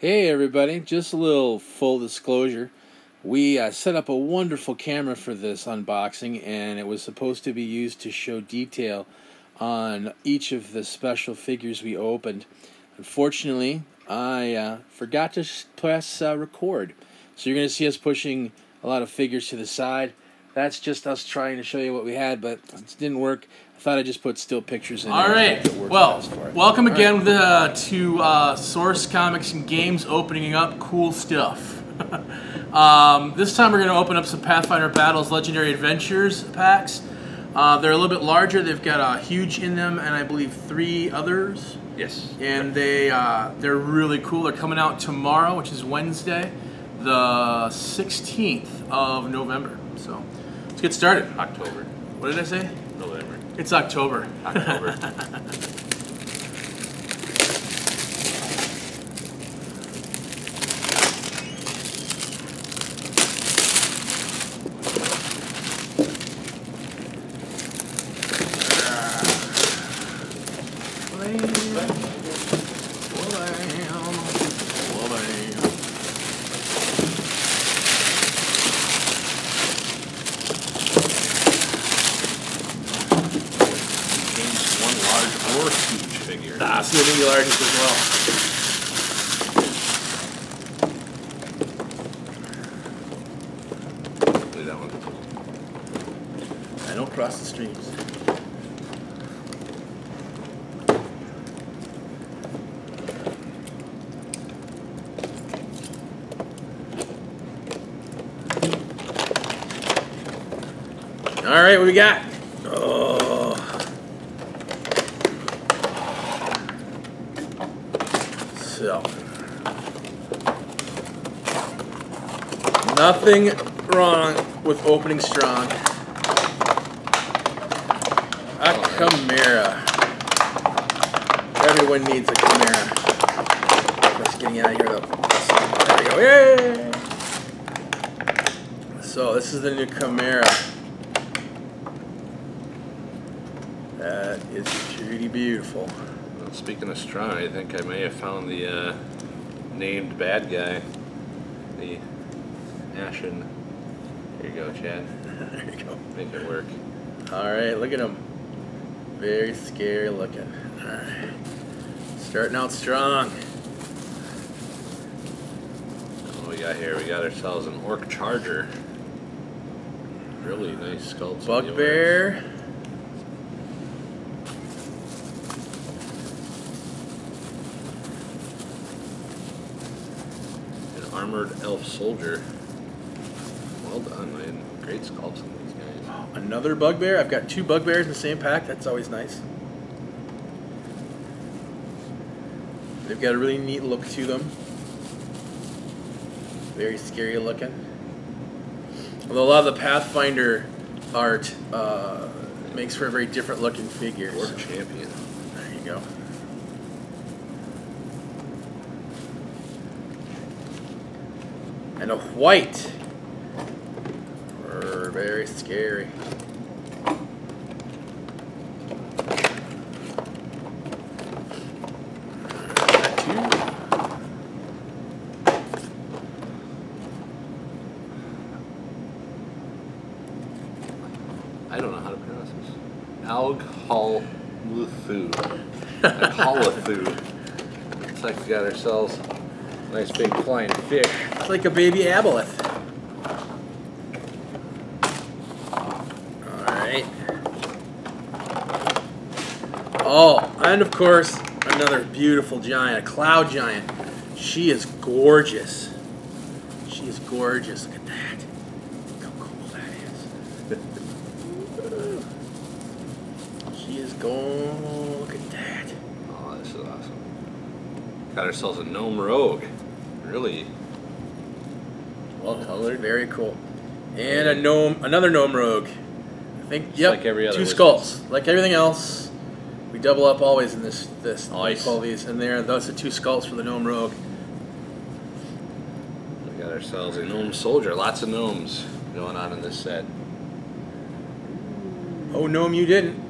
Hey everybody, just a little full disclosure. We uh, set up a wonderful camera for this unboxing and it was supposed to be used to show detail on each of the special figures we opened. Unfortunately, I uh, forgot to press uh, record. So you're going to see us pushing a lot of figures to the side. That's just us trying to show you what we had, but it didn't work. I thought I'd just put still pictures in All there. right. It worked Well, best for it. welcome All again right. uh, to uh, Source Comics and Games opening up cool stuff. um, this time we're going to open up some Pathfinder Battles Legendary Adventures packs. Uh, they're a little bit larger. They've got a huge in them, and I believe three others. Yes. And they uh, they're really cool. They're coming out tomorrow, which is Wednesday, the 16th of November. So let's get started. October. What did I say? November. It's October. October. Games one large or huge figure. Ah, so they be largest as well. Hopefully that one. I don't cross the streams. All right, what we got? Oh. So. Nothing wrong with opening strong. A Chimera. Everyone needs a Chimera. Just getting out of here though. There we go. Yay! So this is the new Chimera. That is pretty beautiful. Well, speaking of strong, I think I may have found the uh, named bad guy. The Ashen. Here you go, Chad. There you go. Make it work. All right, look at him. Very scary looking. All right. Starting out strong. What we got here? We got ourselves an Orc Charger. Really nice sculpt. on the orcs. Bugbear. An armored elf soldier. Well done. Great sculpts on these guys. Another bugbear. I've got two bugbears in the same pack. That's always nice. They've got a really neat look to them. Very scary looking. Although a lot of the Pathfinder art uh, makes for a very different looking figure. Orc champion. There you go. And a wight. Brr, very scary. I don't know how to pronounce this. Algholthu. Algholthu. Looks like we got ourselves a nice big flying fish. It's like a baby aboleth. Alright. Oh, and of course, another beautiful giant, a cloud giant. She is gorgeous. She is gorgeous. Look at that. Look how cool that is. she is going. Look at that. Oh, this is awesome. Got ourselves a gnome rogue. Really well colored. Very cool. And a gnome, another gnome rogue. I think, Just yep, like every other two skulls. Like everything else, we double up always in this. This Nice. all these, and there, those are two skulls for the gnome rogue. We got ourselves a gnome soldier. Lots of gnomes going on in this set. Oh, gnome, you didn't.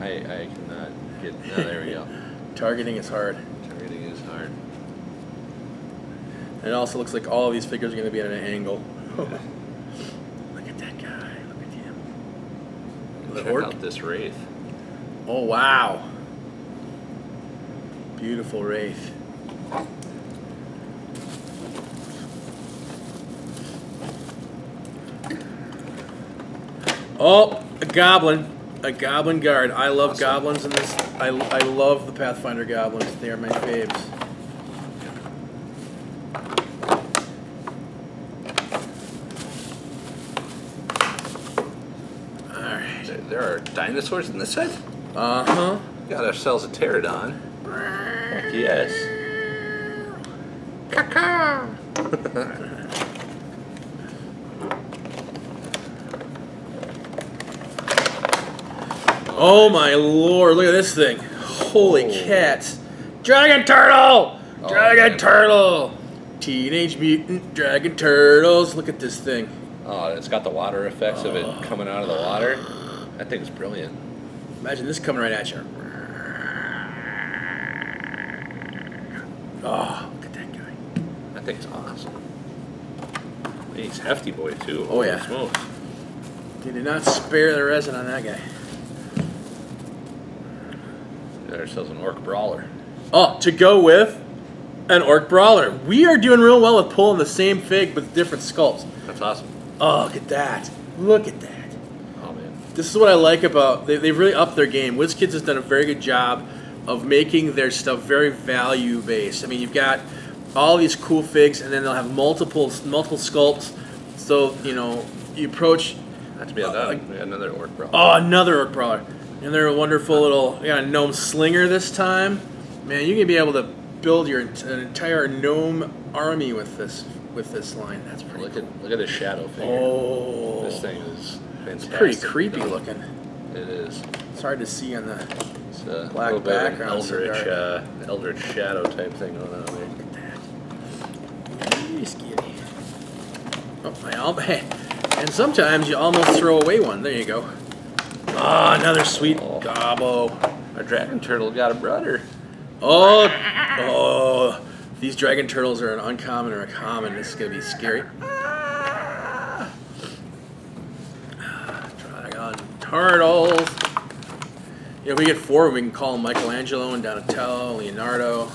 I, I cannot get. No, there we go. Targeting is hard. Targeting is hard. And it also looks like all of these figures are going to be at an angle. look at that guy. Look at him. Check out this wraith. Oh wow. Beautiful wraith. Oh, a goblin. A goblin guard. I love Awesome. goblins in this. I, I love the Pathfinder goblins. They are my faves. Alright. There, there are dinosaurs in this set. Uh huh. Got ourselves a pterodon. Heck yes. Oh my lord, look at this thing. Holy Oh. cats. Dragon Turtle! Oh, Dragon man. Turtle! Teenage Mutant Dragon Turtles. Look at this thing. Oh, it's got the water effects of it coming out of the water. That thing's brilliant. Imagine this coming right at you. Oh, look at that guy. That thing's awesome. He's hefty boy too. Oh, Holy yeah. smokes. They did not spare the resin on that guy. Got ourselves an orc brawler. Oh, to go with an Orc Brawler. We are doing real well with pulling the same fig with different sculpts. That's awesome. Oh, look at that. Look at that. This is what I like about they, they've really upped their game. WizKids has done a very good job of making their stuff very value based. I mean, you've got all these cool figs, and then they'll have multiple multiple sculpts. So you know, you approach Not to be got uh, another orc brawler. oh another orc brawler, and they're a wonderful little we got a gnome slinger this time. Man, you're gonna be able to build your an entire gnome army with this with this line. That's pretty. Look at look at this shadow figure. Oh, This thing is fantastic. pretty creepy done. looking. It is. It's hard to see on the It's a Black little bit of an background, eldritch, uh, eldritch shadow type thing going on there. Hey, Skitty. Oh, I al- and sometimes you almost throw away one. There you go. Ah, another sweet Oh. gobbo. Our dragon turtle got a brother. Oh, oh, these dragon turtles are an uncommon or a common. This is gonna be scary. You if we get four, we can call them Michelangelo and Donatello, Leonardo.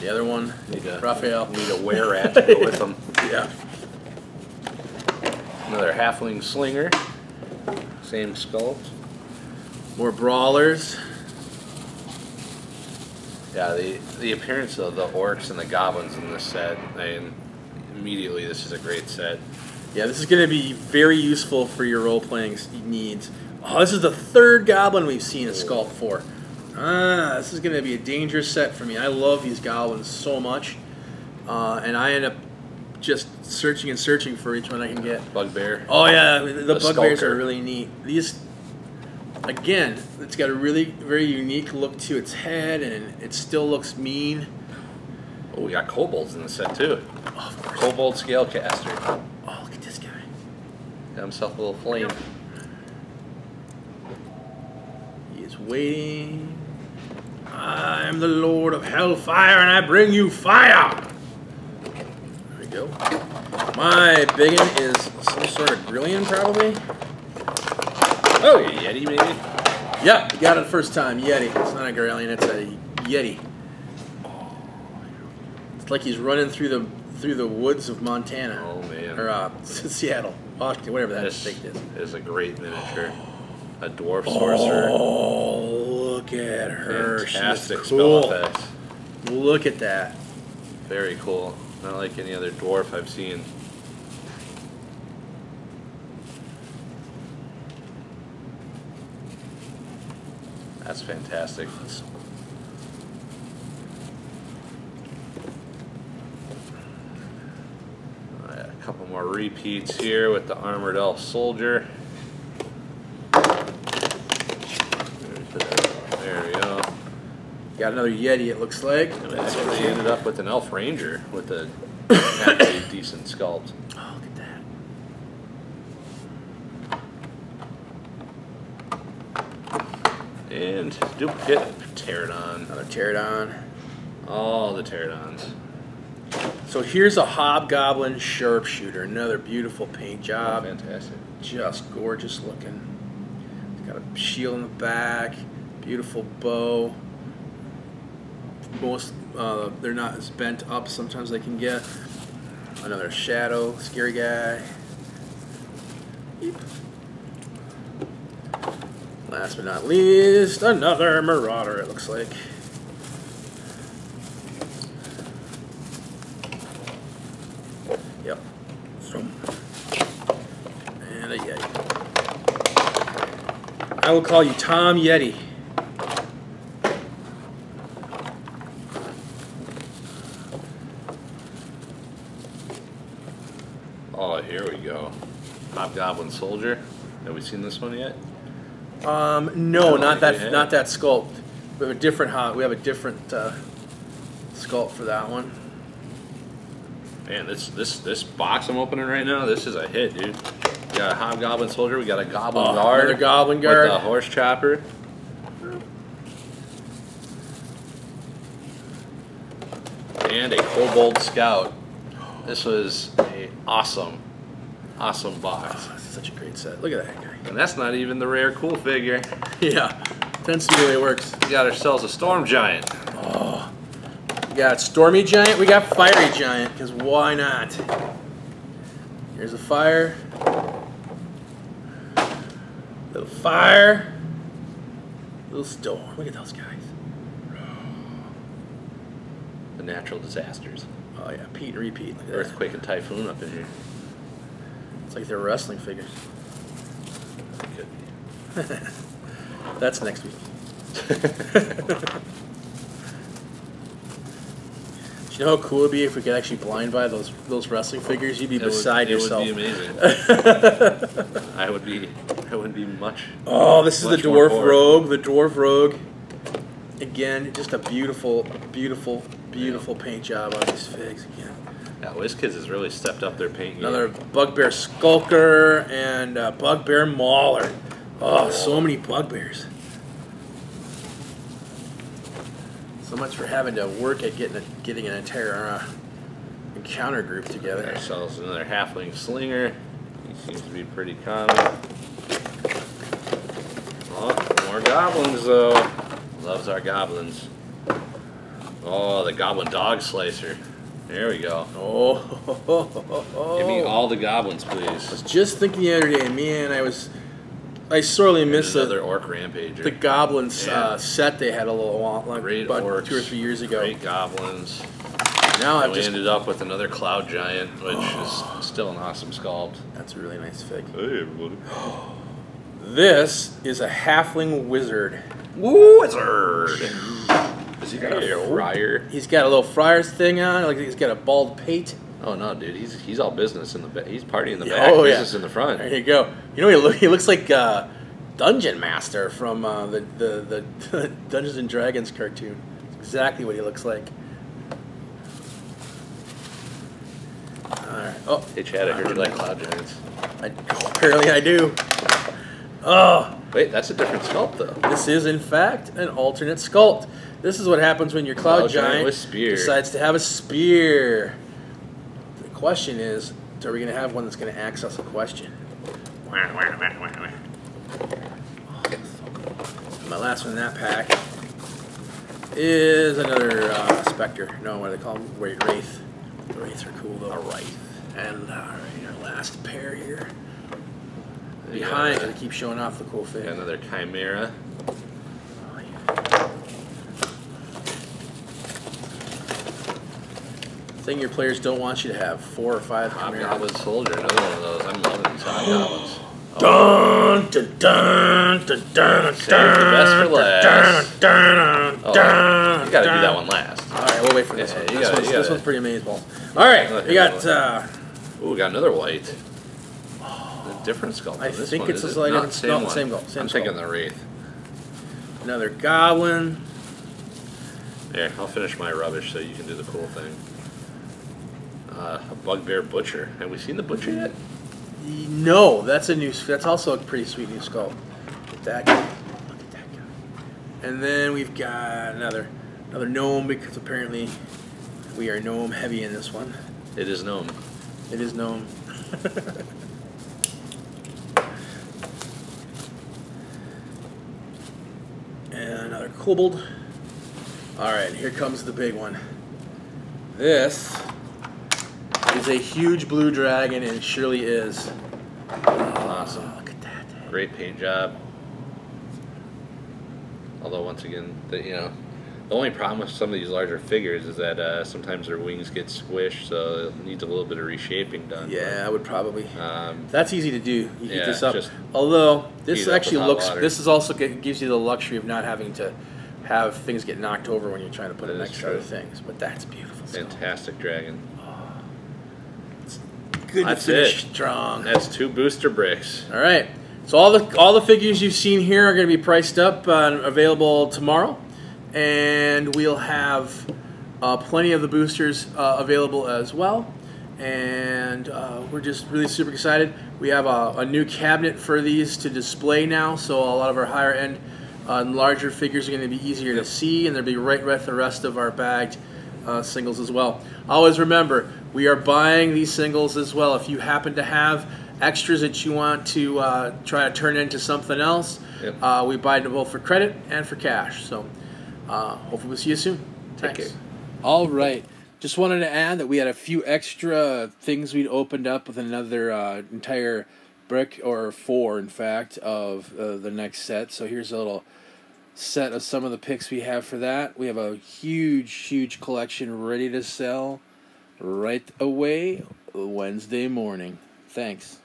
The other one, Need a Raphael. Need a were rat to go with them. Yeah. Another halfling slinger. Same sculpt. More brawlers. Yeah, the the appearance of the orcs and the goblins in this set, I mean, immediately this is a great set. Yeah, this is going to be very useful for your role playing needs. Oh, this is the third goblin we've seen a sculpt for. Ah, this is going to be a dangerous set for me. I love these goblins so much, uh, and I end up just searching and searching for each one I can get. Bugbear. Oh yeah, the, The bugbears are really neat. These, again, it's got a really very unique look to its head, and it still looks mean. Oh, we got kobolds in the set too. Oh, of course. Kobold Scalecaster. Oh, look at this guy. Got himself a little flame. He is waiting. I am the Lord of Hellfire, and I bring you fire. There we go. My biggin is some sort of grillion, probably. Oh, Yeti maybe? Yep, got it first time. Yeti. It's not a grillion. It's a Yeti. It's like he's running through the through the woods of Montana Oh man. or uh, Seattle, Washington, whatever that This is. is a great miniature. A dwarf sorcerer. Oh, look at her. Fantastic She's spell cool. effects. Look at that. Very cool. Not like any other dwarf I've seen. That's fantastic. Alright, a couple more repeats here with the armored elf soldier. There we go. Got another Yeti, it looks like. And actually ended up with an elf ranger with a halfway decent sculpt. Oh, look at that. And duplicate pterodon. Another pterodon. All the pterodons. So here's a hobgoblin sharpshooter. Another beautiful paint job. Fantastic. Just gorgeous looking. It's got a shield in the back. Beautiful bow. Most uh, they're not as bent up. Sometimes they can get. Another shadow, scary guy. Last but not least, another marauder. It looks like. Yep. And a Yeti. I will call you Tom Yeti. Oh, here we go. Hobgoblin Soldier. Have we seen this one yet? Um, no, don't that. Not that sculpt. We have a different hot. We have a different uh, sculpt for that one. Man, this this this box I'm opening right now, this is a hit, dude. We got a Hobgoblin Soldier. We got a Goblin Oh, Guard. another Goblin With Guard. a Horse Chopper. And a Kobold Scout. This was a awesome, awesome box. Oh, such a great set. Look at that guy. And that's not even the rare cool figure. Yeah, tends to be the way it works. We got ourselves a Storm Giant. Oh. We got Stormy Giant. We got Fiery Giant. Because why not? Here's a fire. Little fire. Little storm. Look at those guys. The natural disasters. Oh yeah, Pete and repeat. Look at that. Earthquake and Typhoon up in here. It's like they're wrestling figures. Could be. That's next week. Do you know how cool it'd be if we could actually blind buy those those wrestling figures? You'd be It would- beside it yourself. would be amazing. I would be. I would be much. oh, this is the dwarf rogue. The dwarf rogue. Again, just a beautiful, beautiful, beautiful paint job on these figs. Again, Yeah, WizKids has really stepped up their paint game. another bugbear skulker and uh, bugbear mauler. Oh, so many bugbears. So much for having to work at getting a, getting an entire uh, encounter group together. ourselves another halfling slinger. He seems to be pretty common. Oh, more goblins though. Loves our goblins. Oh, the goblin dog slicer. There we go. Oh, Give me all the goblins, please. I was just thinking the other day, man, I was, I sorely missed another the, orc rampager. the goblins Yeah. uh, set they had a little while, like Great about orcs. two or three years ago. Great goblins. Now I've we just, ended up with another cloud giant, which is still an awesome sculpt. that's a really nice fig. Hey, everybody. This is a halfling wizard. Wizard! Has he got a friar? He's got a little friar's thing on, like he's got a bald pate. Oh no, dude, he's he's all business in the back. He's partying in the back, Oh, yeah. business in the front. There you go. You know, he, look, he looks like uh, Dungeon Master from uh, the, the, the Dungeons and Dragons cartoon. It's exactly what he looks like. Alright. Oh, Hey Chad, I heard you like cloud giants. I, apparently I do. Oh, Wait, that's a different sculpt though. this is in fact an alternate sculpt. This is what happens when your Cloud, Cloud Giant Giant, with spear. decides to have a spear. Question is, are we going to have one that's going to access a question? My last one in that pack is another uh, Spectre. No, what do they call them? Wait, Wraith. The Wraiths are cool though. A Wraith. And uh, our last pair here. Behind, got, they keep showing off the cool thing. another chimera. Oh, yeah. Thing your players don't want you to have four or five. Hobgoblin soldier, another one of those. I'm loving these hobgoblins. Dun, dun, dun, dun, dun, Save the best for last. dun, dun, Oh, dun, you gotta do that one last. All right, we'll wait for this Yeah, one. you This, gotta- one's, you this gotta- one's pretty amazing. All right, we got. Uh, Ooh, we got another wight. A different sculpt. I on this think one, it's is a it? slightly Not different- same one. same goal, same I'm thinking sculpt. the wraith. another Goblin. Here, I'll finish my rubbish so you can do the cool thing. Uh, a bugbear butcher. Have we seen the butcher yet? No, that's a new. That's also a pretty sweet new skull. Look at that guy. Look at that guy. And then we've got another another gnome because apparently We are gnome heavy in this one. It is gnome. It is gnome. and another kobold. All right, here comes the big one. This is a huge blue dragon, and it surely is. Awesome. Oh, look at that. Great paint job. Although once again, the, you know, the only problem with some of these larger figures is that uh, sometimes their wings get squished, so it needs a little bit of reshaping done. Yeah, I would probably. Um, That's easy to do. You heat Yeah, this up. Although this heat it actually looks. water. This is also gives you the luxury of not having to have things get knocked over when you're trying to put That in is extra true. things. But that's beautiful. fantastic dragon. Good That's to finish it. strong. That's two booster bricks. All right. So all the all the figures you've seen here are going to be priced up uh, and available tomorrow, and we'll have uh, plenty of the boosters uh, available as well. And uh, we're just really super excited. We have a, a new cabinet for these to display now, so a lot of our higher end uh, and larger figures are going to be easier to see, and they'll be right with the rest of our bagged uh, singles as well. Always remember, we are buying these singles as well. If you happen to have extras that you want to uh, try to turn into something else, Yep. uh, we buy them both for credit and for cash. So uh, hopefully we'll see you soon. Take Thanks. care. All right. Just wanted to add that we had a few extra things we'd opened up with another uh, entire brick, or four, in fact, of uh, the next set. So here's a little set of some of the picks we have for that. We have a huge, huge collection ready to sell right away Wednesday morning. Thanks.